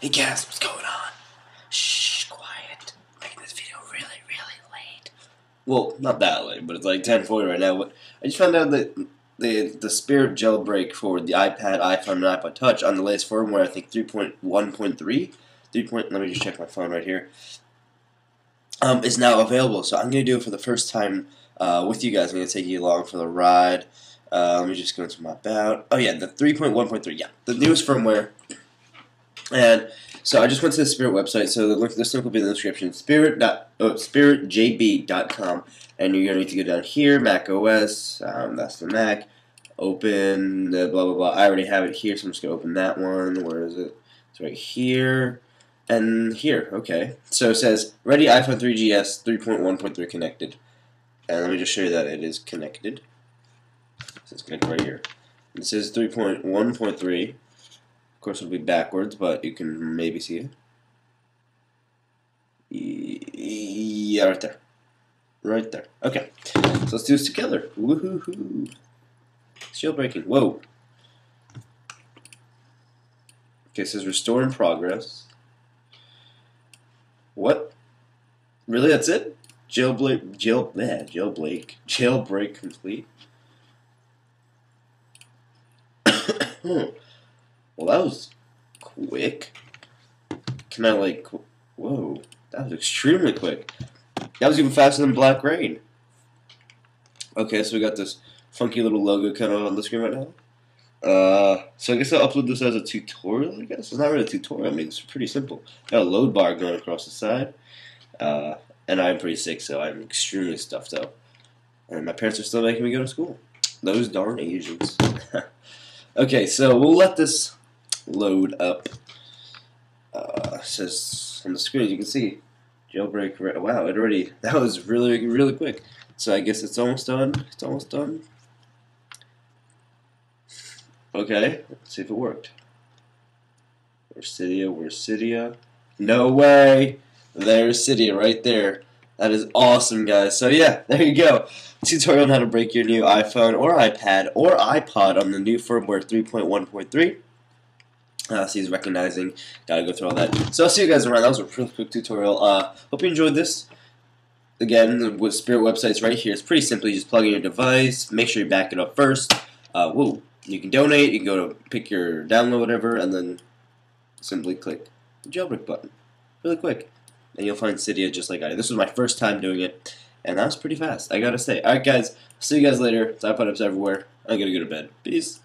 Hey guys, what's going on? Shh, quiet. I'm making this video really, really late. Well, not that late, but it's like 10:40 right now. But I just found out that the the Spirit jailbreak for the iPad, iPhone, and iPod Touch on the latest firmware, I think 3.1.3, 3. Point, let me just check my phone right here. Um, is now available. So I'm gonna do it for the first time uh, with you guys. I'm gonna take you along for the ride. Uh, let me just go into my about. Oh yeah, the 3.1.3. Yeah, the newest firmware and so I just went to the Spirit website. So the link, this link will be in the description. Spirit dot, oh, spiritjb.com. And you're going to need to go down here, Mac OS. Um, that's the Mac. Open the blah, blah, blah. I already have it here, so I'm just going to open that one. Where is it? It's right here. And here, okay. So it says, ready iPhone 3GS 3.1.3 connected. And let me just show you that it is connected. So it's connected right here. It says 3.1.3. Of course, it'll be backwards, but you can maybe see it. Yeah, right there. Right there. Okay. So let's do this together. Woohoo! Jailbreaking. Whoa. Okay, it says restore in progress. What? Really? That's it? Jailbreak. Jail. Yeah, jailbreak. Jailbreak complete. hmm. Well, that was quick. Can I, like, whoa, that was extremely quick. That was even faster than Black Rain. Okay, so we got this funky little logo kind of on the screen right now. Uh, so I guess I'll upload this as a tutorial, I guess. It's not really a tutorial, I mean, it's pretty simple. Got a load bar going across the side. Uh, and I'm pretty sick, so I'm extremely stuffed up. And my parents are still making me go to school. Those darn Asians. okay, so we'll let this load up. Uh, says on the screen, you can see jailbreak. Wow, it already that was really really quick. So I guess it's almost done. It's almost done. Okay, let's see if it worked. Where's Cydia? Where's Cydia? No way! There's Cydia right there. That is awesome, guys. So yeah, there you go. Tutorial on how to break your new iPhone or iPad or iPod on the new firmware 3.1.3. Uh, so he's recognizing. Gotta go through all that. So I'll see you guys around. That was a really quick tutorial. Uh, hope you enjoyed this. Again, with Spirit websites right here, it's pretty simple. You just plug in your device. Make sure you back it up first. Uh, whoa. You can donate. You can go to pick your download, whatever, and then simply click the jailbreak button. Really quick. And you'll find Cydia just like I did. This was my first time doing it, and that was pretty fast. I gotta say. Alright, guys. See you guys later. It's iPod everywhere. I'm gonna go to bed. Peace.